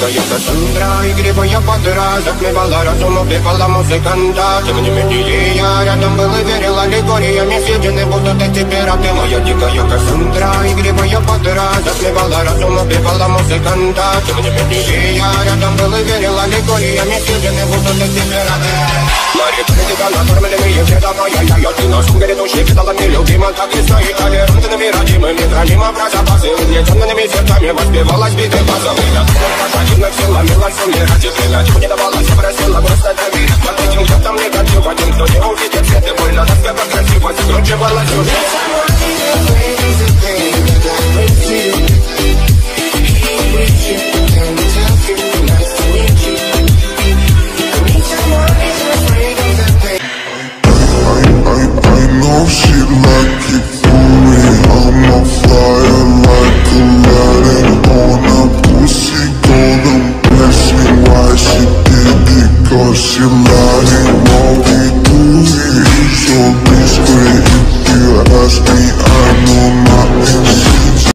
Моя дикая Кассандра Игривая подра Затмевала разум, убивала музыканта. Тем не менее я рядом был и верил Аллегориями. Съедены будут эти пираты. Моя дикая Кассандра Игривая подра Затмевала разум, убивала музыканта. Тем не менее я рядом был и верил Аллегориями. Съедены будут эти пираты. Мари, тебя накормленные ведомая Я, я, ты на сумке грядущий Кидала нелюбимо, так и стоит Толерантными, родимыми, хранимо про запасы Угнетенными сердцами воспевалась битвы базовых Я Противных силами лансули ради крылья Чего не давала, все просила просто доверить Под этим летом негатив Один, кто не увидит свет и больно Насколько красиво закручивала сюжет Ce mare mă obituie și